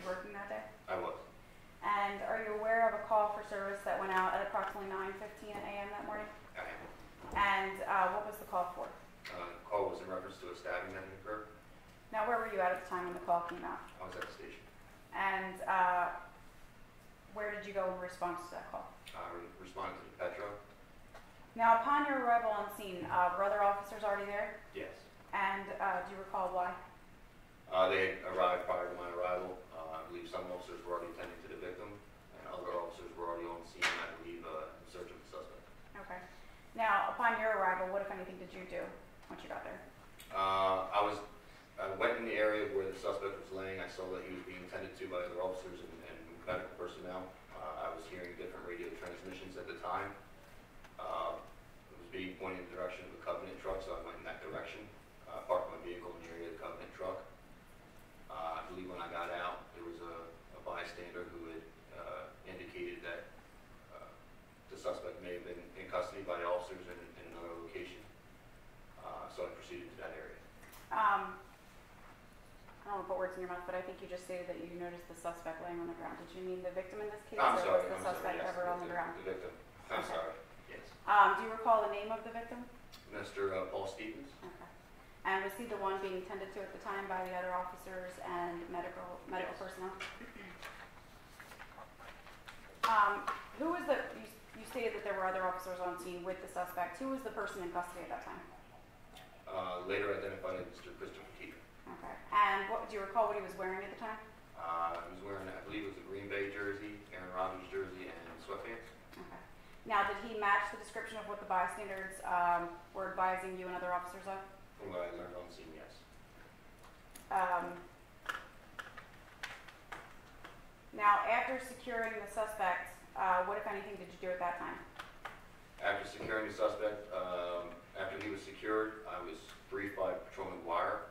you working that day? I was. And are you aware of a call for service that went out at approximately 9:15 AM that morning? I am. And uh, what was the call for? Uh, call was in reference to a stabbing that had occurred. Now, where were you at at the time when the call came out? I was at the station. And uh, where did you go in response to that call? I responded to the Petro. Now, upon your arrival on scene, uh, were other officers already there? Yes. And uh, do you recall why? Uh, they had arrived prior to my arrival. Uh, I believe some officers were already attending to the victim, and other officers were already on scene, I believe, uh, in search of the suspect. Okay. Now, upon your arrival, what, if anything, did you do once you got there? Uh, I was, I went in the area where the suspect was laying. I saw that he was being tended to by other officers and, and medical personnel. Uh, I was hearing different radio transmissions at the time. Uh, it was being pointed in the direction of the Covenant truck, so I went in that direction. Uh, parked my vehicle in the area of the Covenant truck. Uh, I believe when I got out, there was a, a bystander who had uh, indicated that uh, the suspect may have been custody by officers in, in another location. Uh, so I proceeded to that area. Um, I don't want to put words in your mouth, but I think you just stated that you noticed the suspect laying on the ground. Did you mean the victim in this case? I'm or sorry, was the I'm sorry, suspect yes, ever on the ground? The victim, I'm Okay. sorry, yes. Um, do you recall the name of the victim? Mr. uh, Paul Stevens? Okay. And was he the one being tended to at the time by the other officers and medical, medical Yes. personnel? Um, who was the, stated that there were other officers on scene with the suspect. Who was the person in custody at that time? Uh, later identified as Mr. Christopher Teeter. Okay. And what, do you recall what he was wearing at the time? Uh, he was wearing, I believe it was a Green Bay jersey, Aaron Rodgers jersey, and sweatpants. Okay. Now, did he match the description of what the bystanders, um, were advising you and other officers of? From what I learned on scene, yes. Um, now, after securing the suspect, uh, what if anything did you do at that time? After securing the suspect, um, after he was secured, I was briefed by Patrolman Guire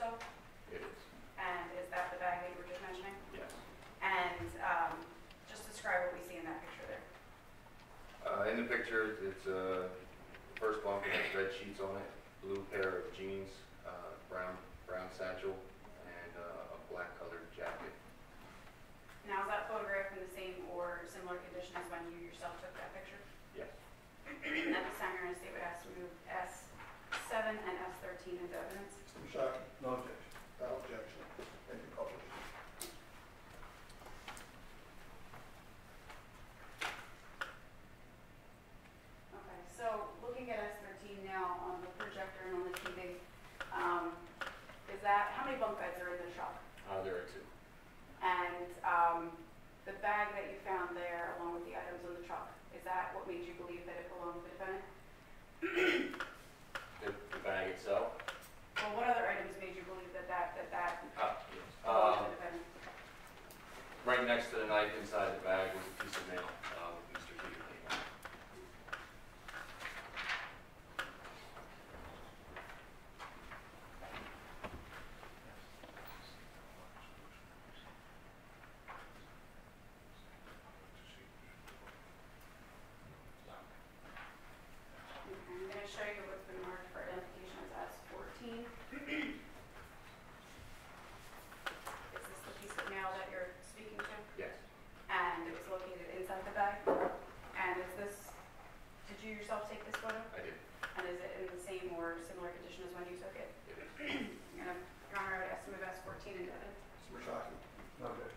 yourself? It is. And is that the bag that you were just mentioning? Yes. And um, just describe what we see in that picture there. Uh, in the picture, it's a uh, first bunk has red sheets on it, blue pair of jeans, uh, brown brown satchel, and uh, a black colored jacket. Now, is that photograph in the same or similar condition as when you yourself took that picture? Yes. At the time, you're state to move 11 and S13 into evidence. Second. No objection. No objection. Thank you, public. Okay, so looking at S13 now on the projector and on the TV, um, is that, how many bunk beds are in the shop? Uh, there are two. And um, the bag that you found there along with the items on the truck, is that what made you believe that it belonged to the defendant? next to the knife inside the bag was you yourself take this photo? I did. And is it in the same or similar condition as when you took it? It is. Um, Your Honor, I would estimate that's 14 and 11. Super shocking. No, good.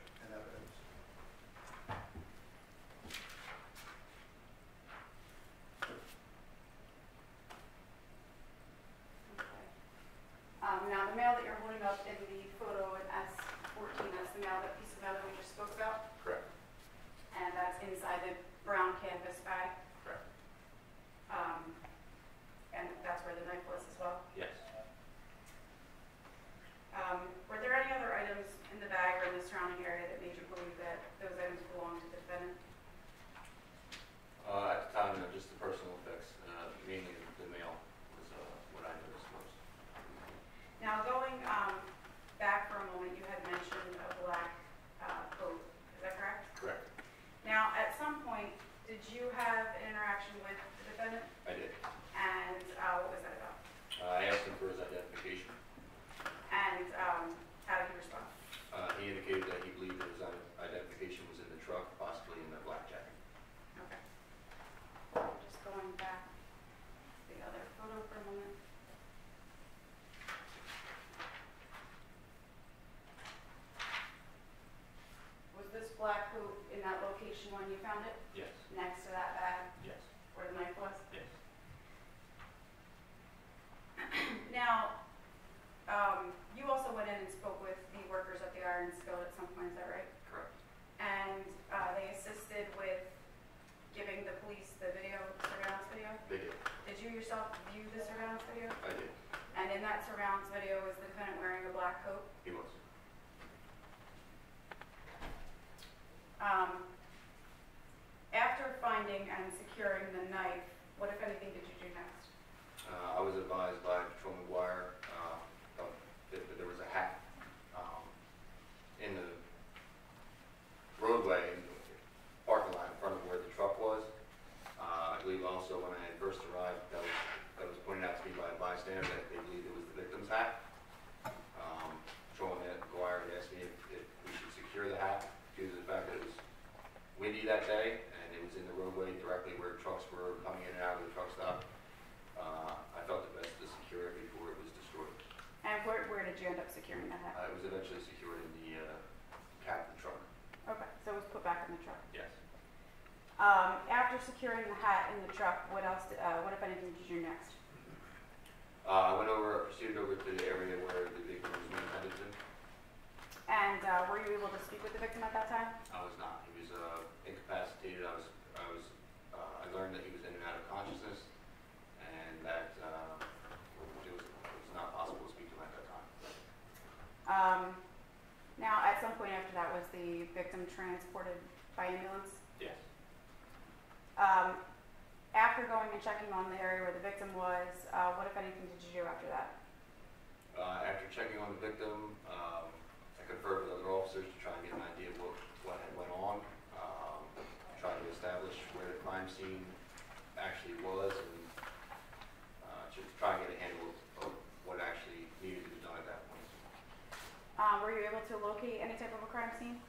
kind of thing did you do next? Uh, I was advised by Patrolman Um, after securing the hat in the truck, what else? Did, uh, what if anything did you do next? Uh, I went over, proceeded over to the area where the victim was being attended to. And uh, were you able to speak with the victim at that time? I was not. He was uh, incapacitated. I was. I was. Uh, I learned that he was in and out of consciousness, and that uh, it was, it, was, not possible to speak to him at that time. Um, now, at some point after that, was the victim transported by ambulance? Yes. Um, after going and checking on the area where the victim was, uh, what, if anything, did you do after that? Uh, after checking on the victim, um, I conferred with other officers to try and get an idea of what, what had went on, um, tried to establish where the crime scene actually was, and uh, to try and get a handle of what actually needed to be done at that point. Um, were you able to locate any type of a crime scene?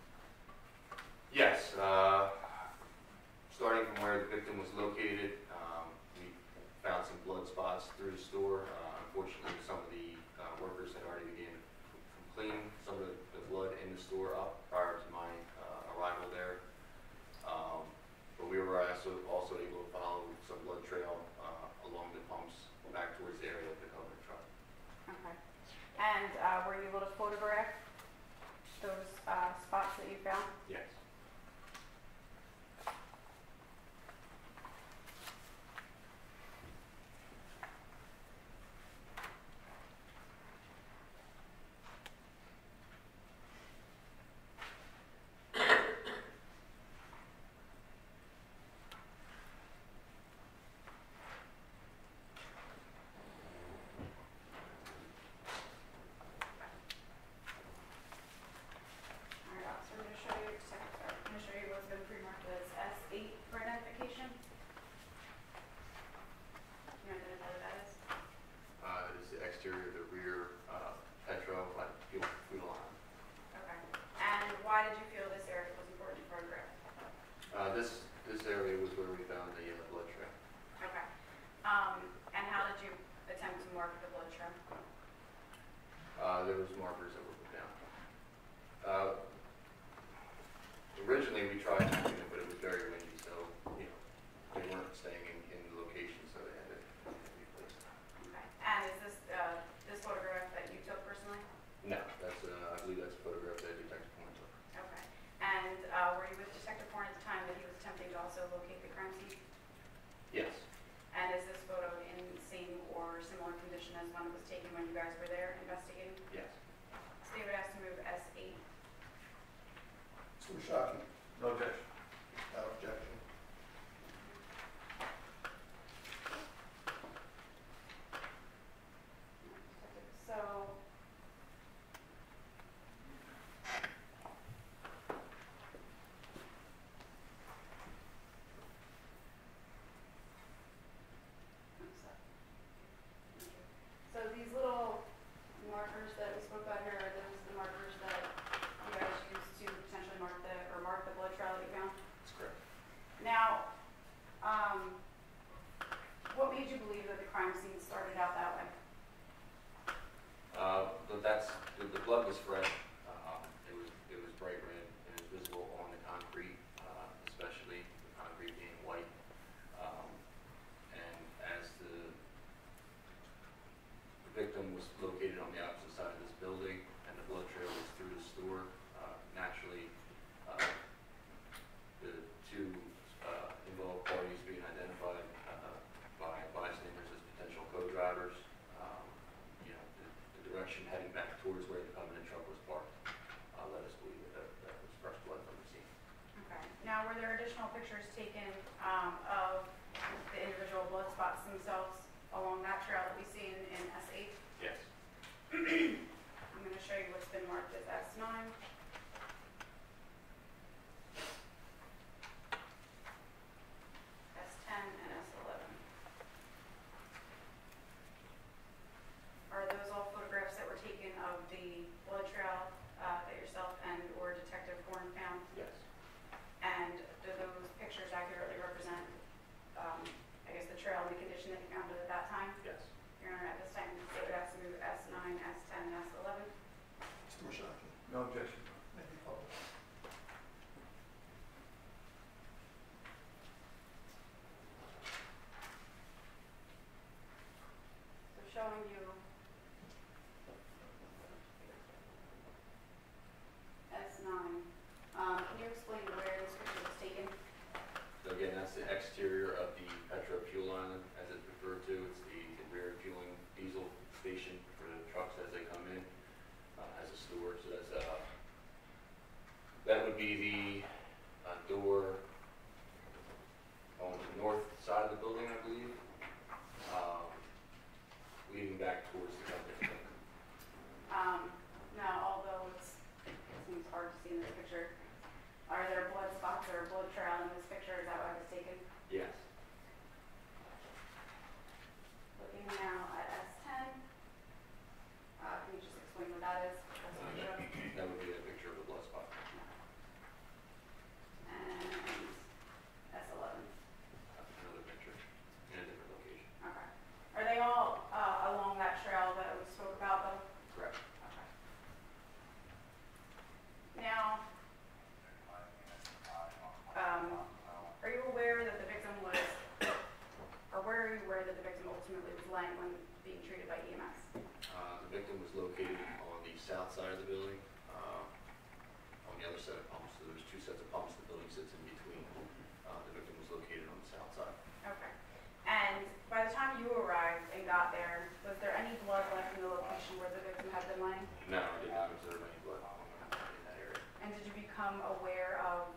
No, I did not observe any blood in that area. And did you become aware of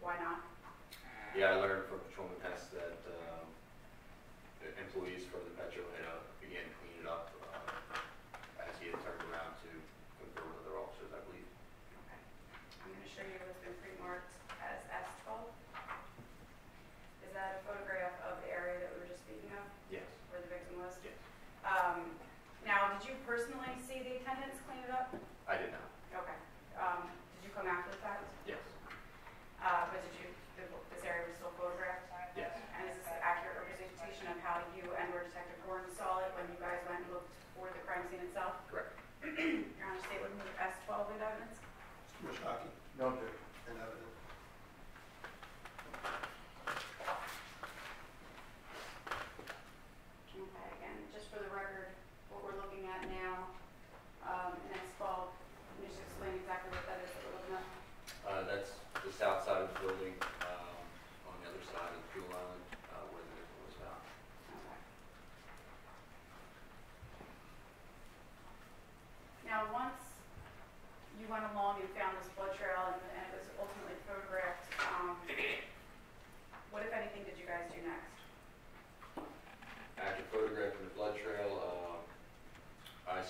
why not? Yeah, I learned from Patrolman tests that Correct. Governor State would move state S twelve indictments? Commissioner Hockey? No, Dick.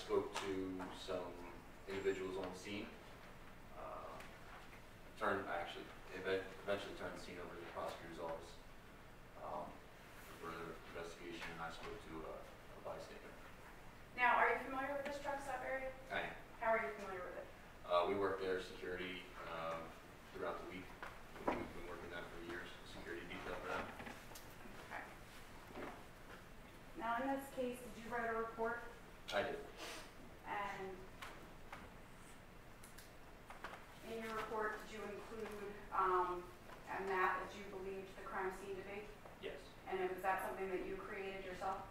spoke to some individuals on scene. Uh, turned, actually, eventually turned the scene over to the prosecutor's office um, for further investigation, and I spoke to a, a bystander. Now, are you familiar with this truck stop area? I am. How are you familiar with it? Uh, we work there, security, um, throughout the week. We've been working that for years, security detail for them. Okay. Now, in this case, did you write a report the crime to be? yes, And was that something that you created yourself?